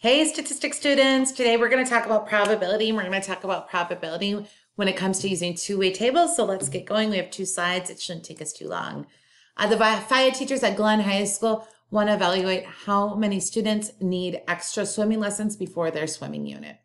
Hey, statistics students. Today we're going to talk about probability. We're going to talk about probability when it comes to using two-way tables. So let's get going. We have two slides. It shouldn't take us too long. Uh, the FIAD teachers at Glen High School want to evaluate how many students need extra swimming lessons before their swimming unit.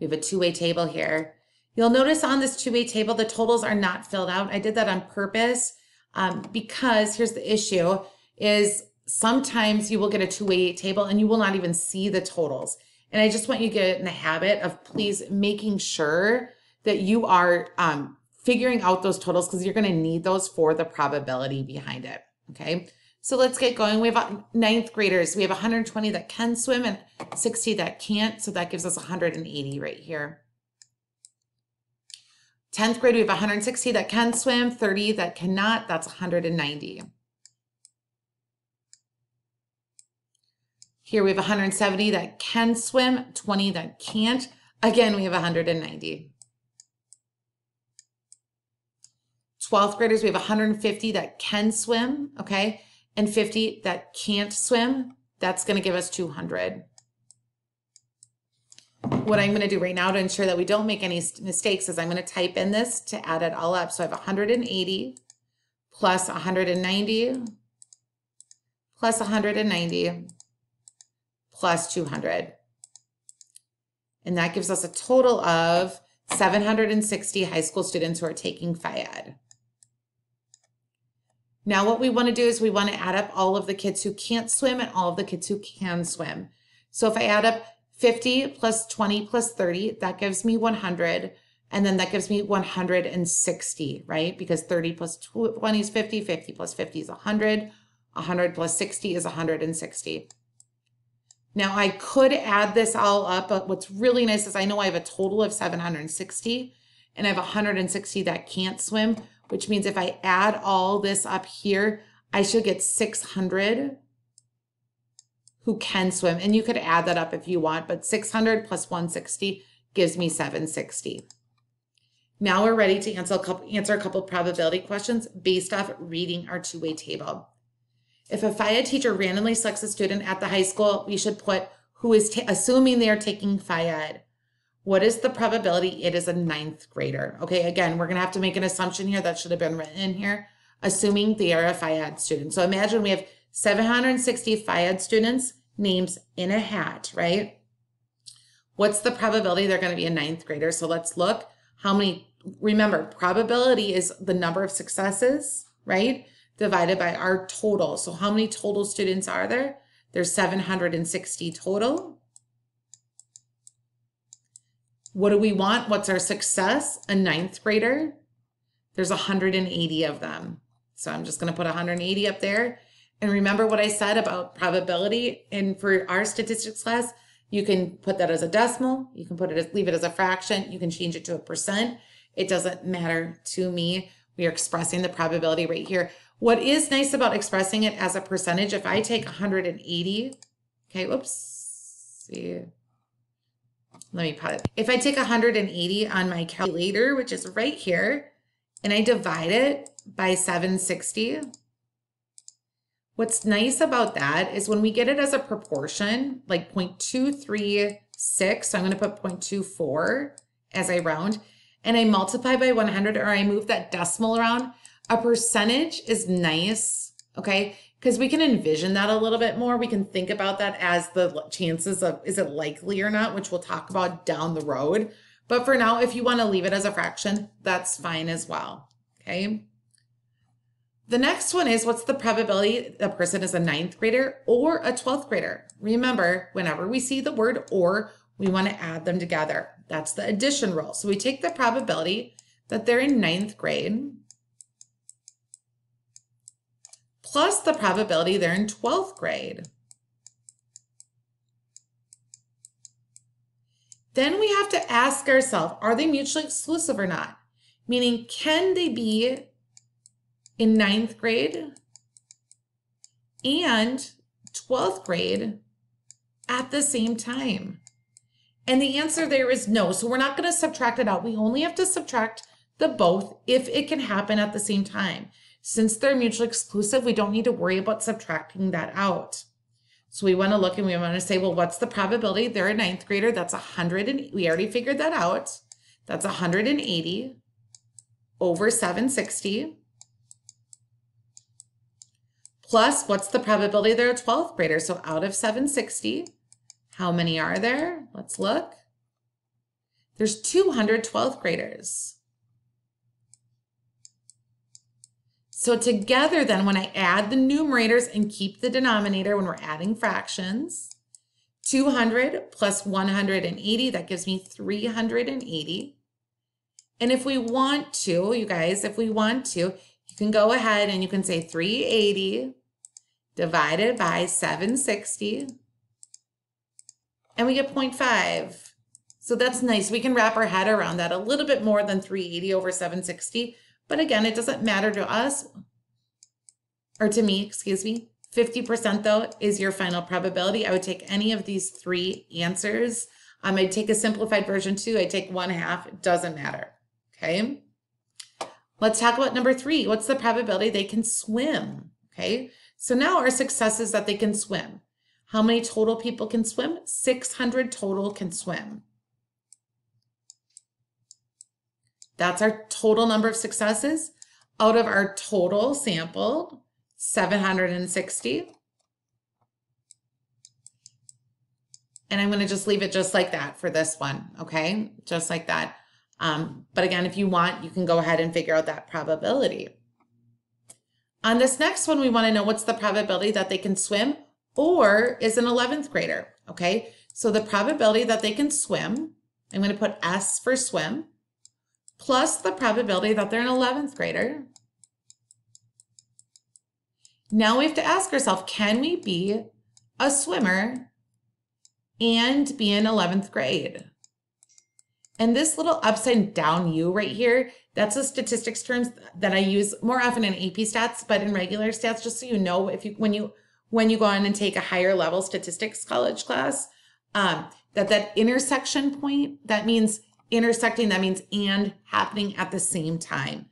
We have a two-way table here. You'll notice on this two-way table, the totals are not filled out. I did that on purpose um, because here's the issue is sometimes you will get a two-way table and you will not even see the totals. And I just want you to get in the habit of please making sure that you are um, figuring out those totals because you're going to need those for the probability behind it. Okay. So let's get going. We have ninth graders. We have 120 that can swim and 60 that can't. So that gives us 180 right here. 10th grade, we have 160 that can swim, 30 that cannot. That's 190. Here we have 170 that can swim, 20 that can't. Again, we have 190. 12th graders, we have 150 that can swim, okay? And 50 that can't swim. That's gonna give us 200. What I'm gonna do right now to ensure that we don't make any mistakes is I'm gonna type in this to add it all up. So I have 180 plus 190 plus 190 plus 200. And that gives us a total of 760 high school students who are taking FIAD. Now what we want to do is we want to add up all of the kids who can't swim and all of the kids who can swim. So if I add up 50 plus 20 plus 30, that gives me 100. And then that gives me 160, right? Because 30 plus 20 is 50, 50 plus 50 is 100, 100 plus 60 is 160. Now I could add this all up, but what's really nice is I know I have a total of 760 and I have 160 that can't swim, which means if I add all this up here, I should get 600 who can swim. And you could add that up if you want, but 600 plus 160 gives me 760. Now we're ready to answer a couple, answer a couple probability questions based off reading our two-way table. If a FIAD teacher randomly selects a student at the high school, we should put who is assuming they are taking FIAD. What is the probability it is a ninth grader? Okay, again, we're going to have to make an assumption here that should have been written in here, assuming they are a FIAD student. So imagine we have 760 FIAD students, names in a hat, right? What's the probability they're going to be a ninth grader? So let's look how many, remember, probability is the number of successes, right? Divided by our total. So how many total students are there? There's 760 total. What do we want? What's our success? A ninth grader. There's 180 of them. So I'm just going to put 180 up there. And remember what I said about probability. And for our statistics class, you can put that as a decimal. You can put it as, leave it as a fraction. You can change it to a percent. It doesn't matter to me. We are expressing the probability right here. What is nice about expressing it as a percentage, if I take 180, okay, whoops, see, let me put it. If I take 180 on my calculator, which is right here, and I divide it by 760, what's nice about that is when we get it as a proportion, like 0.236, so I'm going to put 0.24 as I round, and I multiply by 100 or I move that decimal around, a percentage is nice, okay? Because we can envision that a little bit more. We can think about that as the chances of is it likely or not, which we'll talk about down the road. But for now, if you want to leave it as a fraction, that's fine as well, okay? The next one is what's the probability a person is a ninth grader or a 12th grader? Remember, whenever we see the word or, we want to add them together. That's the addition rule. So we take the probability that they're in ninth grade plus the probability they're in 12th grade. Then we have to ask ourselves, are they mutually exclusive or not? Meaning, can they be in ninth grade and 12th grade at the same time? And the answer there is no. So we're not going to subtract it out. We only have to subtract the both if it can happen at the same time. Since they're mutually exclusive, we don't need to worry about subtracting that out. So we want to look and we want to say, well, what's the probability they're a ninth grader? That's 100 and we already figured that out. That's 180 over 760. Plus, what's the probability they're a 12th grader? So out of 760, how many are there? Let's look. There's 200 12th graders. So together then, when I add the numerators and keep the denominator when we're adding fractions, 200 plus 180, that gives me 380. And if we want to, you guys, if we want to, you can go ahead and you can say 380 divided by 760. And we get 0.5. So that's nice. We can wrap our head around that a little bit more than 380 over 760. But again, it doesn't matter to us, or to me, excuse me. 50% though is your final probability. I would take any of these three answers. Um, I'd take a simplified version too. I'd take one half, it doesn't matter, okay? Let's talk about number three. What's the probability they can swim, okay? So now our success is that they can swim. How many total people can swim? 600 total can swim. That's our total number of successes out of our total sample, 760. And I'm going to just leave it just like that for this one, okay? Just like that. Um, but again, if you want, you can go ahead and figure out that probability. On this next one, we want to know what's the probability that they can swim or is an 11th grader, okay? So the probability that they can swim, I'm going to put S for swim, plus the probability that they're an 11th grader. Now we have to ask ourselves, can we be a swimmer and be in 11th grade? And this little upside down U right here, that's a statistics term that I use more often in AP stats, but in regular stats, just so you know, if you when you when you go on and take a higher level statistics college class, um, that that intersection point, that means intersecting, that means and happening at the same time.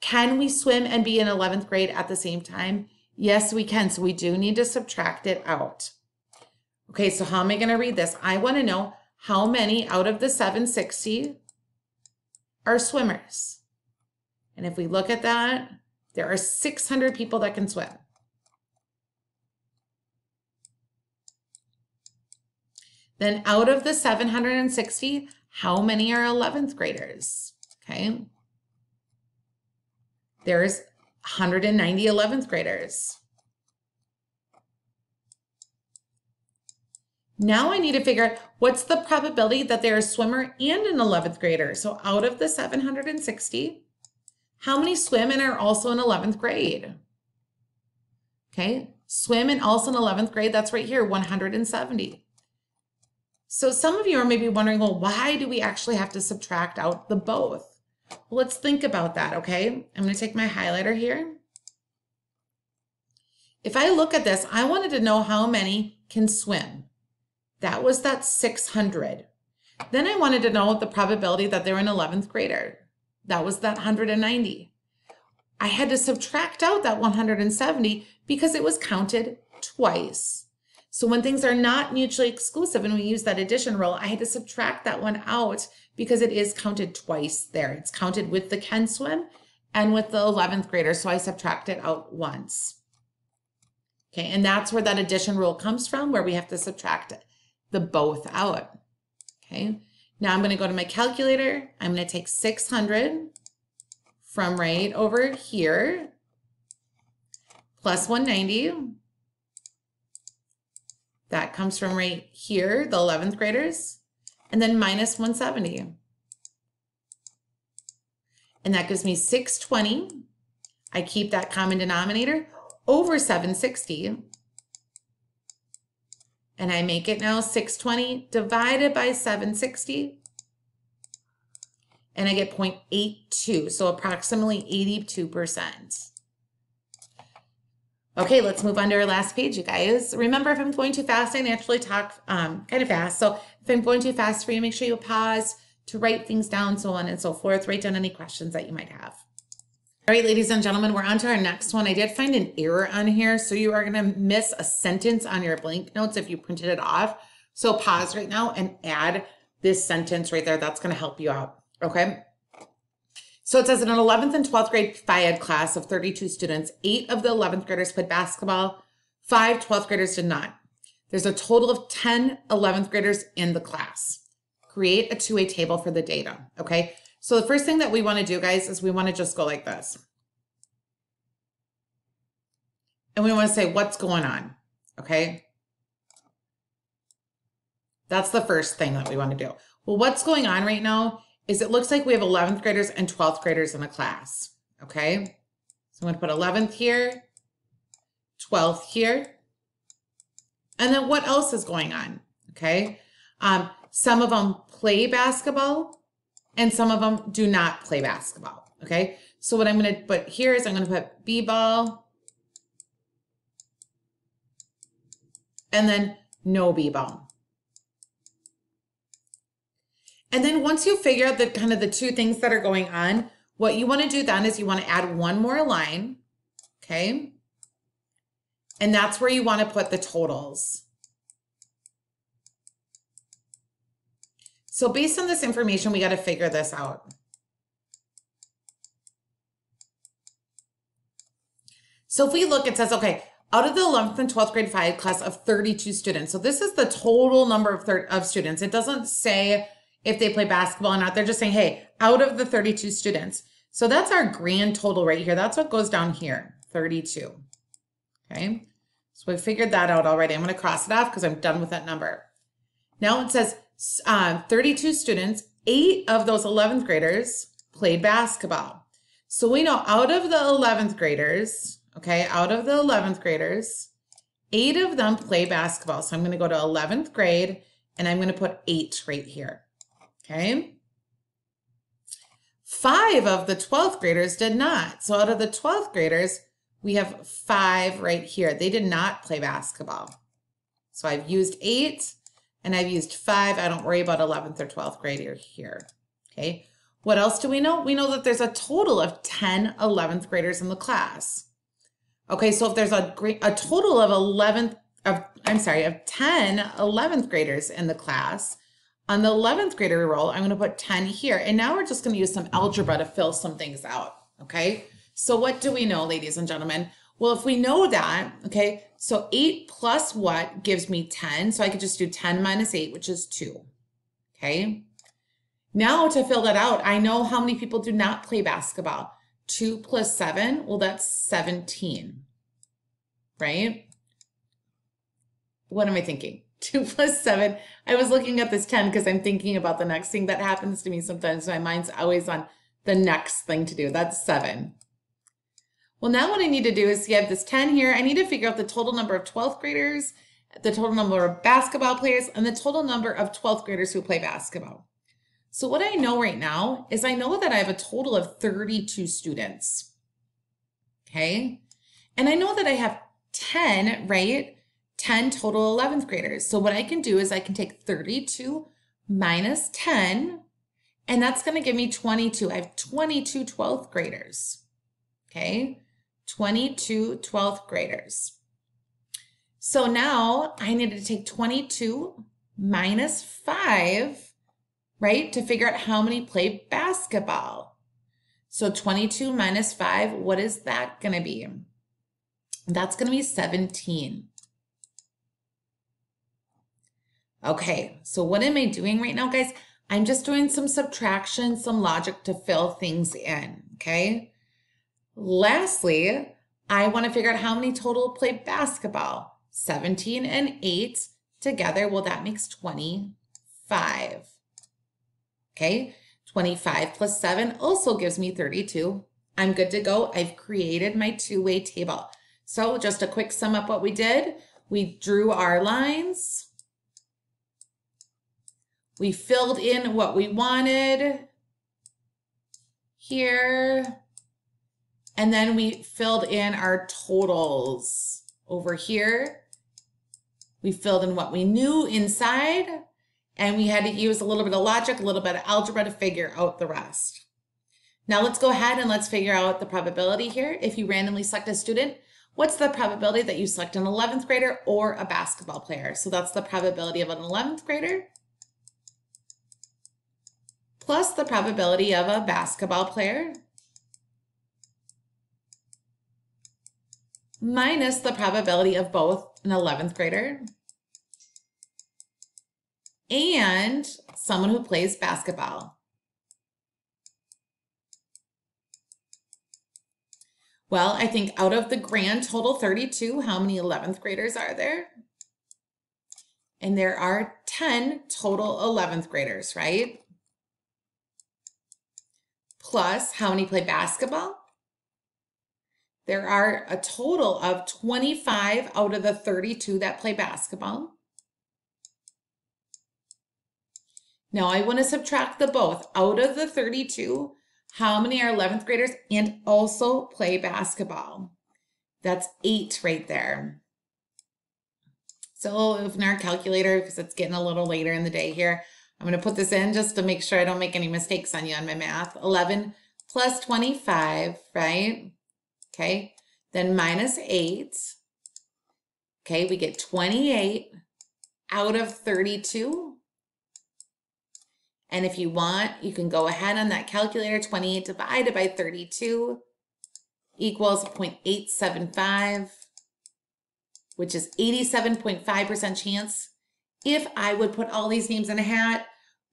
Can we swim and be in 11th grade at the same time? Yes, we can. So we do need to subtract it out. Okay, so how am I going to read this? I want to know how many out of the 760 are swimmers. And if we look at that, there are 600 people that can swim. Then out of the 760, how many are 11th graders? Okay. There's 190 11th graders. Now I need to figure out what's the probability that they're a swimmer and an 11th grader. So out of the 760, how many swim and are also in 11th grade? Okay, swim and also in 11th grade, that's right here, 170. So some of you are maybe wondering, well, why do we actually have to subtract out the both? Well, let's think about that, okay? I'm gonna take my highlighter here. If I look at this, I wanted to know how many can swim. That was that 600. Then I wanted to know the probability that they're an 11th grader. That was that 190. I had to subtract out that 170 because it was counted twice. So when things are not mutually exclusive and we use that addition rule, I had to subtract that one out because it is counted twice there. It's counted with the can swim and with the 11th grader. So I subtract it out once. Okay, and that's where that addition rule comes from, where we have to subtract the both out. Okay, now I'm going to go to my calculator. I'm going to take 600 from right over here plus 190. That comes from right here, the 11th graders, and then minus 170. And that gives me 620. I keep that common denominator over 760 and I make it now 620 divided by 760 and I get 0.82, so approximately 82%. Okay, let's move on to our last page, you guys. Remember, if I'm going too fast, I naturally talk um, kind of fast. So if I'm going too fast for you, make sure you pause to write things down, so on and so forth. Write down any questions that you might have. All right, ladies and gentlemen, we're on to our next one. I did find an error on here. So you are going to miss a sentence on your blank notes if you printed it off. So pause right now and add this sentence right there. That's going to help you out. Okay. So it says in an 11th and 12th grade Phi class of 32 students, eight of the 11th graders played basketball, five 12th graders did not. There's a total of 10 11th graders in the class. Create a two-way table for the data. Okay. So the first thing that we want to do, guys, is we want to just go like this. And we want to say what's going on. Okay. That's the first thing that we want to do. Well, what's going on right now is it looks like we have 11th graders and 12th graders in a class. Okay. So I'm going to put 11th here, 12th here. And then what else is going on? Okay. Um, some of them play basketball and some of them do not play basketball. Okay. So what I'm going to put here is I'm going to put B-ball and then no B-ball. And then once you figure out the kind of the two things that are going on, what you want to do then is you want to add one more line. Okay. And that's where you want to put the totals. So based on this information, we got to figure this out. So if we look, it says, okay, out of the 11th and 12th grade five class of 32 students. So this is the total number of, of students. It doesn't say if they play basketball or not. They're just saying, hey, out of the 32 students. So that's our grand total right here. That's what goes down here, 32. Okay. So we figured that out already. I'm going to cross it off because I'm done with that number. Now it says uh, 32 students, eight of those 11th graders played basketball. So we know out of the 11th graders, okay, out of the 11th graders, eight of them play basketball. So I'm going to go to 11th grade and I'm going to put eight right here. Okay. Five of the 12th graders did not. So out of the 12th graders, we have five right here. They did not play basketball. So I've used eight and I've used five. I don't worry about 11th or 12th grader here. Okay. What else do we know? We know that there's a total of 10 11th graders in the class. Okay, so if there's a a total of 11th of I'm sorry, of 10 11th graders in the class, on the 11th grader roll, I'm going to put 10 here. And now we're just going to use some algebra to fill some things out, okay? So what do we know, ladies and gentlemen? Well, if we know that, okay, so 8 plus what gives me 10? So I could just do 10 minus 8, which is 2, okay? Now to fill that out, I know how many people do not play basketball. 2 plus 7, well, that's 17, right? What am I thinking? 2 plus 7. I was looking at this 10 because I'm thinking about the next thing that happens to me sometimes. My mind's always on the next thing to do. That's 7. Well, now what I need to do is you have this 10 here. I need to figure out the total number of 12th graders, the total number of basketball players, and the total number of 12th graders who play basketball. So what I know right now is I know that I have a total of 32 students. Okay. And I know that I have 10, right? 10 total 11th graders. So what I can do is I can take 32 minus 10, and that's going to give me 22. I have 22 12th graders. Okay. 22 12th graders. So now I need to take 22 minus 5, right, to figure out how many play basketball. So 22 minus 5, what is that going to be? That's going to be 17. Okay, so what am I doing right now, guys? I'm just doing some subtraction, some logic to fill things in, okay? Lastly, I want to figure out how many total play basketball. 17 and 8 together, well, that makes 25. Okay, 25 plus 7 also gives me 32. I'm good to go. I've created my two-way table. So just a quick sum up what we did. We drew our lines. We filled in what we wanted here. And then we filled in our totals over here. We filled in what we knew inside and we had to use a little bit of logic, a little bit of algebra to figure out the rest. Now let's go ahead and let's figure out the probability here. If you randomly select a student, what's the probability that you select an 11th grader or a basketball player? So that's the probability of an 11th grader plus the probability of a basketball player minus the probability of both an 11th grader and someone who plays basketball. Well, I think out of the grand total 32, how many 11th graders are there? And there are 10 total 11th graders, right? Plus, how many play basketball? There are a total of 25 out of the 32 that play basketball. Now I want to subtract the both. Out of the 32, how many are 11th graders and also play basketball? That's eight right there. So in our calculator, because it's getting a little later in the day here, I'm going to put this in just to make sure I don't make any mistakes on you on my math. 11 plus 25, right? Okay, then minus 8. Okay, we get 28 out of 32. And if you want, you can go ahead on that calculator. 28 divided by 32 equals 0.875, which is 87.5% chance. If I would put all these names in a hat,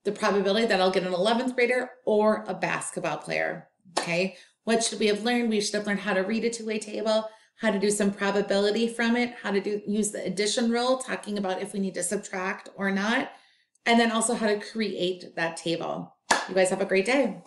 the probability that I'll get an 11th grader or a basketball player. Okay, what should we have learned? We should have learned how to read a two-way table, how to do some probability from it, how to do use the addition rule, talking about if we need to subtract or not, and then also how to create that table. You guys have a great day.